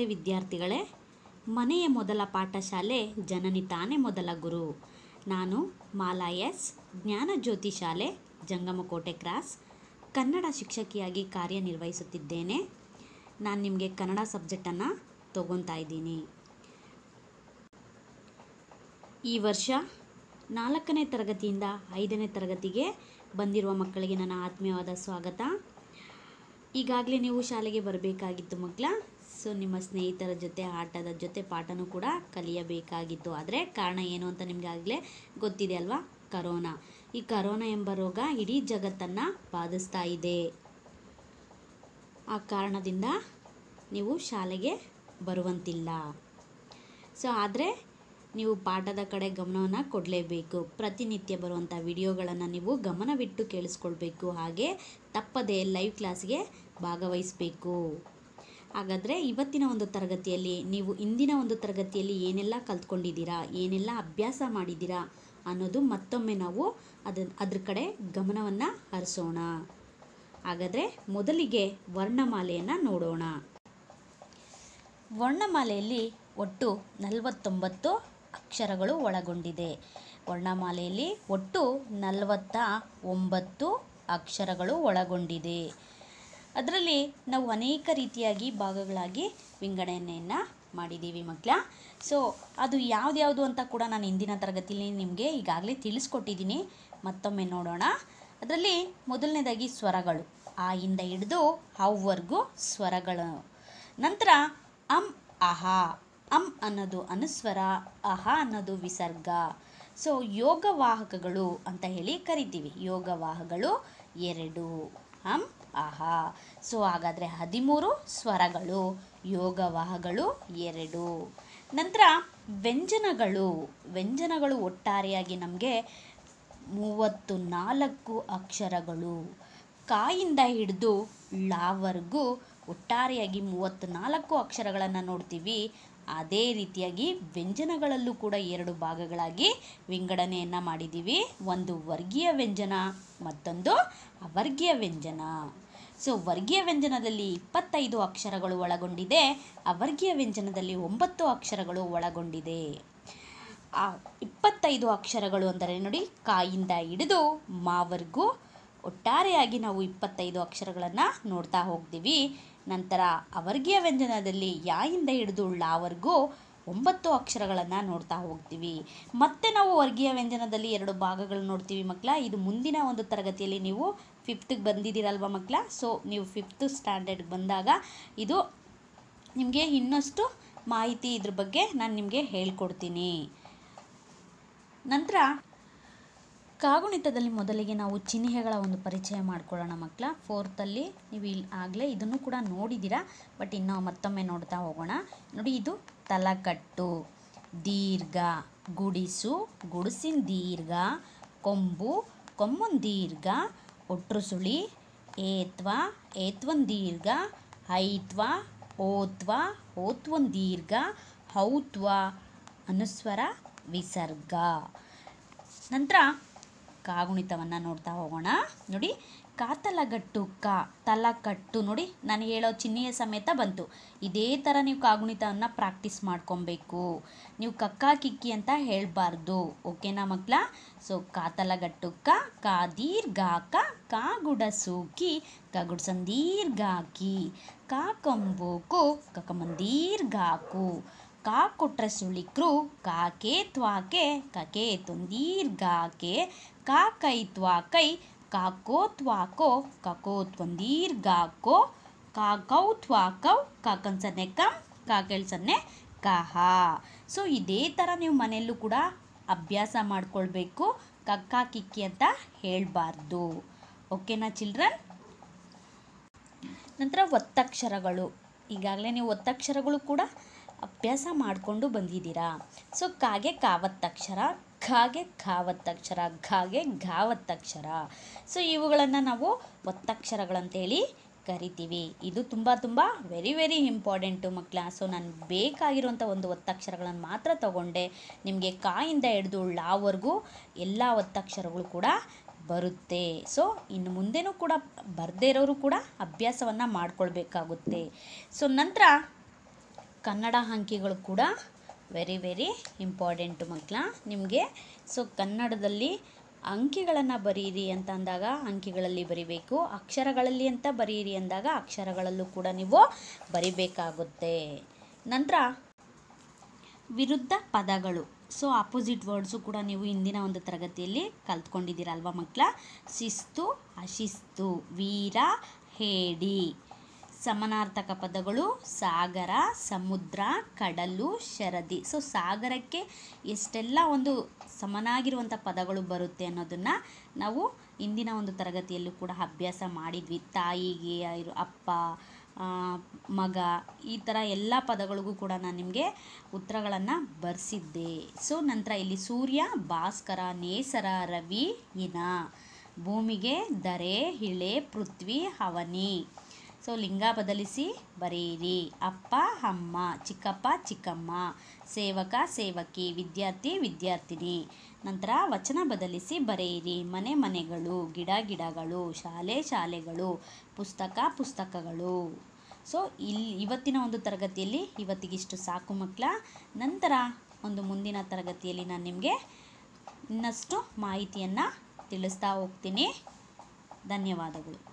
ವಿದ್ಯಾರ್ಥಿಗಳೇ. ಮನೆಯ ಮೊದಲ ಪಾಠಶಾಲೆ ಜನನಿ ತಾನೇ ಮೊದಲ ಗುರು. ನಾನು ಮಾಲಾ ಎಸ್ ಜ್ಞಾನಜ್ಯೋತಿ ಶಾಲೆ, ಜಂಗಮಕೋಟೆ ಕ್ರಾಸ್, ಕನ್ನಡ ಶಿಕ್ಷಕಿಯಾಗಿ ಕಾರ್ಯನಿರ್ವಹಿಸುತ್ತಿದ್ದೇನೆ. ನಾನು ನಿಮಗೆ ಕನ್ನಡ ಸಬ್ಜೆಕ್ಟನ್ನು ತಗೊತಾ ಇದ್ದೀನಿ. ಈ ವರ್ಷ ನಾಲ್ಕನೇ ತರಗತಿಯಿಂದ ಐದನೇ ತರಗತಿಗೆ ಬಂದಿರುವ ಮಕ್ಕಳಿಗೆ ನನ್ನ ಆತ್ಮೀಯವಾದ ಸ್ವಾಗತ. ಈಗಾಗಲೇ ನೀವು ಶಾಲೆಗೆ ಬರಬೇಕಾಗಿತ್ತು ಮಕ್ಕಳ. ಸೊ ನಿಮ್ಮ ಸ್ನೇಹಿತರ ಜೊತೆ ಆಟದ ಜೊತೆ ಪಾಠನೂ ಕೂಡ ಕಲಿಯಬೇಕಾಗಿತ್ತು. ಆದರೆ ಕಾರಣ ಏನು ಅಂತ ನಿಮಗೆ ಆಗಲೇ ಗೊತ್ತಿದೆ ಅಲ್ವಾ? ಕರೋನಾ. ಈ ಕರೋನಾ ಎಂಬ ರೋಗ ಇಡೀ ಜಗತ್ತನ್ನು ಬಾಧಿಸ್ತಾ ಇದೆ. ಆ ಕಾರಣದಿಂದ ನೀವು ಶಾಲೆಗೆ ಬರುವಂತಿಲ್ಲ. ಸೊ ಆದರೆ ನೀವು ಪಾಠದ ಕಡೆ ಗಮನವನ್ನು ಕೊಡಲೇಬೇಕು. ಪ್ರತಿನಿತ್ಯ ಬರುವಂಥ ವಿಡಿಯೋಗಳನ್ನು ನೀವು ಗಮನವಿಟ್ಟು ಕೇಳಿಸ್ಕೊಳ್ಬೇಕು. ಹಾಗೆ ತಪ್ಪದೇ ಲೈವ್ ಕ್ಲಾಸ್ಗೆ ಭಾಗವಹಿಸಬೇಕು. ಹಾಗಾದರೆ ಇವತ್ತಿನ ಒಂದು ತರಗತಿಯಲ್ಲಿ ನೀವು ಇಂದಿನ ಒಂದು ತರಗತಿಯಲ್ಲಿ ಏನೆಲ್ಲ ಕಲ್ತ್ಕೊಂಡಿದ್ದೀರಾ, ಏನೆಲ್ಲ ಅಭ್ಯಾಸ ಮಾಡಿದ್ದೀರಾ ಅನ್ನೋದು ಮತ್ತೊಮ್ಮೆ ನಾವು ಅದ ಅದ್ರ ಕಡೆ ಗಮನವನ್ನು ಹರಿಸೋಣ. ಹಾಗಾದರೆ ಮೊದಲಿಗೆ ವರ್ಣಮಾಲೆಯನ್ನು ನೋಡೋಣ. ವರ್ಣಮಾಲೆಯಲ್ಲಿ ಒಟ್ಟು ನಲವತ್ತೊಂಬತ್ತು ಅಕ್ಷರಗಳು ಒಳಗೊಂಡಿದೆ. ವರ್ಣಮಾಲೆಯಲ್ಲಿ ಒಟ್ಟು ನಲವತ್ತ ಒಂಬತ್ತು ಅಕ್ಷರಗಳು ಒಳಗೊಂಡಿದೆ. ಅದರಲ್ಲಿ ನಾವು ಅನೇಕ ರೀತಿಯಾಗಿ ಭಾಗಗಳಾಗಿ ವಿಂಗಡಣೆಯನ್ನು ಮಾಡಿದ್ದೀವಿ ಮಕ್ಕಳ ಸೊ ಅದು ಯಾವ್ದ್ಯಾವುದು ಅಂತ ಕೂಡ ನಾನು ಇಂದಿನ ತರಗತಿಯಲ್ಲಿ ನಿಮಗೆ ಈಗಾಗಲೇ ತಿಳಿಸ್ಕೊಟ್ಟಿದ್ದೀನಿ. ಮತ್ತೊಮ್ಮೆ ನೋಡೋಣ. ಅದರಲ್ಲಿ ಮೊದಲನೇದಾಗಿ ಸ್ವರಗಳು. ಆ ಇಂದ ಹಿಡಿದು ಹವ್ವರೆಗೂ ಸ್ವರಗಳು. ನಂತರ ಅಂ, ಅಹಾ. ಅಂ ಅನ್ನೋದು ಅನುಸ್ವರ, ಅಹಾ ಅನ್ನೋದು ವಿಸರ್ಗ. ಸೊ ಯೋಗವಾಹಕಗಳು ಅಂತ ಹೇಳಿ ಕರಿತೀವಿ. ಯೋಗವಾಹಗಳು ಎರಡು. ಅಂ ಅಹ ಸೊ ಹಾಗಾದರೆ ಹದಿಮೂರು ಸ್ವರಗಳು, ಯೋಗವಾಹಗಳು ಎರಡು. ನಂತರ ವ್ಯಂಜನಗಳು. ವ್ಯಂಜನಗಳು ಒಟ್ಟಾರೆಯಾಗಿ ನಮಗೆ ಮೂವತ್ತು ನಾಲ್ಕು ಅಕ್ಷರಗಳು. ಕಾಯಿಂದ ಹಿಡಿದು ಲಾವರೆಗೂ ಒಟ್ಟಾರೆಯಾಗಿ ಮೂವತ್ತು ನಾಲ್ಕು ಅಕ್ಷರಗಳನ್ನು ನೋಡ್ತೀವಿ. ಅದೇ ರೀತಿಯಾಗಿ ವ್ಯಂಜನಗಳಲ್ಲೂ ಕೂಡ ಎರಡು ಭಾಗಗಳಾಗಿ ವಿಂಗಡಣೆಯನ್ನು ಮಾಡಿದ್ದೀವಿ ಒಂದು ವರ್ಗೀಯ ವ್ಯಂಜನ, ಮತ್ತೊಂದು ಅವರ್ಗೀಯ ವ್ಯಂಜನ. ಸೊ ವರ್ಗೀಯ ವ್ಯಂಜನದಲ್ಲಿ ಇಪ್ಪತ್ತೈದು ಅಕ್ಷರಗಳು ಒಳಗೊಂಡಿದೆ, ಅವರ್ಗೀಯ ವ್ಯಂಜನದಲ್ಲಿ ಒಂಬತ್ತು ಅಕ್ಷರಗಳು ಒಳಗೊಂಡಿದೆ. ಆ ಇಪ್ಪತ್ತೈದು ಅಕ್ಷರಗಳು ಅಂದರೆ ನೋಡಿ, ಕಾಯಿಂದ ಹಿಡಿದು ಮಾವರೆಗೂ, ಒಟ್ಟಾರೆಯಾಗಿ ನಾವು ಇಪ್ಪತ್ತೈದು ಅಕ್ಷರಗಳನ್ನು ನೋಡ್ತಾ ಹೋಗ್ತೀವಿ. ನಂತರ ಅವರ್ಗೀಯ ವ್ಯಂಜನದಲ್ಲಿ ಯಾಯಿಂದ ಹಿಡಿದು ಳಾವರೆಗೂ ಒಂಬತ್ತು ಅಕ್ಷರಗಳನ್ನು ನೋಡ್ತಾ ಹೋಗ್ತೀವಿ. ಮತ್ತೆ ನಾವು ವರ್ಗೀಯ ವ್ಯಂಜನದಲ್ಲಿ ಎರಡು ಭಾಗಗಳು ನೋಡ್ತೀವಿ ಮಕ್ಕಳ ಇದು ಮುಂದಿನ ಒಂದು ತರಗತಿಯಲ್ಲಿ ನೀವು ಫಿಫ್ತ್ಗೆ ಬಂದಿದ್ದೀರಲ್ವ ಮಕ್ಕಳ ಸೊ ನೀವು ಫಿಫ್ತ್ ಸ್ಟ್ಯಾಂಡರ್ಡ್ಗೆ ಬಂದಾಗ ಇದು ನಿಮಗೆ ಇನ್ನಷ್ಟು ಮಾಹಿತಿ ಇದ್ರ ಬಗ್ಗೆ ನಾನು ನಿಮಗೆ ಹೇಳ್ಕೊಡ್ತೀನಿ. ನಂತರ ಕಾಗುಣಿತದಲ್ಲಿ ಮೊದಲಿಗೆ ನಾವು ಚಿಹ್ನೆಗಳ ಒಂದು ಪರಿಚಯ ಮಾಡ್ಕೊಳ್ಳೋಣ ಮಕ್ಕಳ. ಫೋರ್ತಲ್ಲಿ ನೀವು ಇಲ್ಲಿ ಆಗಲೇ ಇದನ್ನು ಕೂಡ ನೋಡಿದ್ದೀರಾ, ಬಟ್ ಇನ್ನು ಮತ್ತೊಮ್ಮೆ ನೋಡ್ತಾ ಹೋಗೋಣ. ನೋಡಿ, ಇದು ತಲಕಟ್ಟು, ದೀರ್ಘ, ಗುಡಿಸು, ಗುಡಿಸಿನ ದೀರ್ಘ, ಕೊಂಬು ಕೊಮ್ಮನ್ ದೀರ್ಘ ಒಟ್ರುಸುಳಿ ಏತ್ವ ಏತ್ವನ್ ದೀರ್ಘ ಐತ್ವ ಓತ್ವ ಓತ್ವನ್ ದೀರ್ಘ, ಹೌತ್ವ, ಅನುಸ್ವರ, ವಿಸರ್ಗ. ನಂತರ ಕಾಗುಣಿತವನ್ನು ನೋಡ್ತಾ ಹೋಗೋಣ. ನೋಡಿ, ಕಾತಲಗಟ್ಟು ಕ, ತಲಕಟ್ಟು. ನೋಡಿ, ನಾನು ಹೇಳೋ ಚಿಹ್ನೆಯ ಸಮೇತ ಬಂತು. ಇದೇ ಥರ ನೀವು ಕಾಗುಣಿತವನ್ನು ಪ್ರಾಕ್ಟೀಸ್ ಮಾಡ್ಕೊಬೇಕು. ನೀವು ಕಕ್ಕ, ಕಿಕ್ಕಿ ಅಂತ ಹೇಳಬಾರ್ದು. ಓಕೆನಾ ಮಕ್ಕಳ ಸೊ ಕಾತಲಗಟ್ಟು ಕ, ಕಾ ದೀರ್ಘಾಕ, ಕಾ ಗುಡಸೂಕಿ ಕಗುಡ್ಸಂದೀರ್ಘಾಕಿ ಕಾ ಕಂಬೋಕು ಕಕಮಂದೀರ್ಘಾಕು ಕಾ ಕೊಟ್ರೆ ಸುಳಿಕ್ರು ಕಾಕೆ ತ್ವಾಕೆ ಕಕೆ ತೊಂದೀರ್ಘಾಕೆ ಕಾ ಕೈ ತ್ವಾಕೈ ಕಾಕೋ ತ್ವಾಕೋ ಕಕೋ ತ್ವಂದೀರ್ಘಾಕೋ ಕಾಕೌ ತ್ವಾಕೌ ಕಾಕನ್ ಸನ್ನೆ ಕಂ ಕಾಕೆಳ್ ಸನ್ನೆ ಕಹ. ಸೊ, ಇದೇ ಥರ ನೀವು ಮನೆಯಲ್ಲೂ ಕೂಡ ಅಭ್ಯಾಸ ಮಾಡ್ಕೊಳ್ಬೇಕು, ಕಕ್ಕ ಕಿಕ್ಕಿ ಅಂತ ಹೇಳಬಾರ್ದು. ಓಕೆನಾ ಚಿಲ್ಡ್ರನ್? ನಂತರ ಒತ್ತಕ್ಷರಗಳು. ಈಗಾಗಲೇ ನೀವು ಒತ್ತಕ್ಷರಗಳು ಕೂಡ ಅಭ್ಯಾಸ ಮಾಡಿಕೊಂಡು ಬಂದಿದ್ದೀರಾ. ಸೊ, ಕಾಗೆ ಕಾವತ್ತಕ್ಷರ. ಖಾಗೆ ಘಾವತ್ತಕ್ಷರ, ಘಾಗೆ, ಘಾವತ್ತಕ್ಷರ. ಸೊ ಇವುಗಳನ್ನು ನಾವು ಒತ್ತಕ್ಷರಗಳಂತೇಳಿ ಕರಿತೀವಿ. ಇದು ತುಂಬ ತುಂಬ ವೆರಿ ವೆರಿ ಇಂಪಾರ್ಟೆಂಟು ಮಕ್ಕಳ ಸೊ ನಾನು ಬೇಕಾಗಿರುವಂಥ ಒಂದು ಒತ್ತಕ್ಷರಗಳನ್ನು ಮಾತ್ರ ತಗೊಂಡೆ. ನಿಮಗೆ ಕಾಯಿಂದ ಹಿಡಿದು ಳಾವರೆಗೂ ಎಲ್ಲ ಒತ್ತಕ್ಷರಗಳು ಕೂಡ ಬರುತ್ತೆ. ಸೊ ಇನ್ನು ಮುಂದೆನೂ ಕೂಡ ಬರದೇ ಇರೋರು ಕೂಡ ಅಭ್ಯಾಸವನ್ನು ಮಾಡಿಕೊಳ್ಬೇಕಾಗುತ್ತೆ. ಸೊ ನಂತರ ಕನ್ನಡ ಅಂಕಿಗಳು ಕೂಡ ವೆರಿ ವೆರಿ ಇಂಪಾರ್ಟೆಂಟು ಮಕ್ಕಳ. ನಿಮಗೆ ಸೊ ಕನ್ನಡದಲ್ಲಿ ಅಂಕಿಗಳನ್ನು ಬರೀರಿ ಅಂತ ಅಂದಾಗ ಅಂಕಿಗಳಲ್ಲಿ ಬರಿಬೇಕು, ಅಕ್ಷರಗಳಲ್ಲಿ ಅಂತ ಬರೀರಿ ಅಂದಾಗ ಅಕ್ಷರಗಳಲ್ಲೂ ಕೂಡ ನೀವು ಬರಿಬೇಕಾಗುತ್ತೆ. ನಂತರ ವಿರುದ್ಧ ಪದಗಳು. ಸೊ ಆಪೋಸಿಟ್ ವರ್ಡ್ಸು ಕೂಡ ನೀವು ಇಂದಿನ ಒಂದು ತರಗತಿಯಲ್ಲಿ ಕಲ್ತ್ಕೊಂಡಿದ್ದೀರಲ್ವ ಮಕ್ಕಳ? ಶಿಸ್ತು, ಅಶಿಸ್ತು, ವೀರ, ಹೇಡಿ. ಸಮಾನಾರ್ಥಕ ಪದಗಳು ಸಾಗರ, ಸಮುದ್ರ, ಕಡಲು, ಶರದಿ. ಸೊ ಸಾಗರಕ್ಕೆ ಎಷ್ಟೆಲ್ಲ ಒಂದು ಸಮನಾಗಿರುವಂಥ ಪದಗಳು ಬರುತ್ತೆ ಅನ್ನೋದನ್ನು ನಾವು ಇಂದಿನ ಒಂದು ತರಗತಿಯಲ್ಲೂ ಕೂಡ ಅಭ್ಯಾಸ ಮಾಡಿದ್ವಿ. ತಾಯಿಗೆ ಇರು, ಅಪ್ಪ ಮಗ, ಈ ಥರ ಎಲ್ಲ ಪದಗಳಿಗೂ ಕೂಡ ನಾನು ನಿಮಗೆ ಉತ್ತರಗಳನ್ನು ಬರೆಸಿದ್ದೆ. ಸೊ ನಂತರ ಇಲ್ಲಿ ಸೂರ್ಯ, ಭಾಸ್ಕರ, ನೇಸರ, ರವಿ ಇನ ಭೂಮಿಗೆ ದರೆ, ಹಿಳೆ, ಪೃಥ್ವಿ ಅವನಿ ಸೊ ಲಿಂಗ ಬದಲಿಸಿ ಬರೆಯಿರಿ ಅಪ್ಪ, ಅಮ್ಮ, ಚಿಕ್ಕಪ್ಪ, ಚಿಕ್ಕಮ್ಮ, ಸೇವಕ, ಸೇವಕಿ, ವಿದ್ಯಾರ್ಥಿ, ವಿದ್ಯಾರ್ಥಿನಿ. ನಂತರ ವಚನ ಬದಲಿಸಿ ಬರೆಯಿರಿ ಮನೆ ಮನೆಗಳು, ಗಿಡ ಗಿಡಗಳು, ಶಾಲೆ ಶಾಲೆಗಳು, ಪುಸ್ತಕ ಪುಸ್ತಕಗಳು. ಸೊ ಇಲ್ಲಿ ಇವತ್ತಿನ ಒಂದು ತರಗತಿಯಲ್ಲಿ ಇವತ್ತಿಗಿಷ್ಟು ಸಾಕು ಮಕ್ಕಳ. ನಂತರ ಒಂದು ಮುಂದಿನ ತರಗತಿಯಲ್ಲಿ ನಾನು ನಿಮಗೆ ಇನ್ನಷ್ಟು ಮಾಹಿತಿಯನ್ನು ತಿಳಿಸ್ತಾ ಹೋಗ್ತೀನಿ. ಧನ್ಯವಾದಗಳು.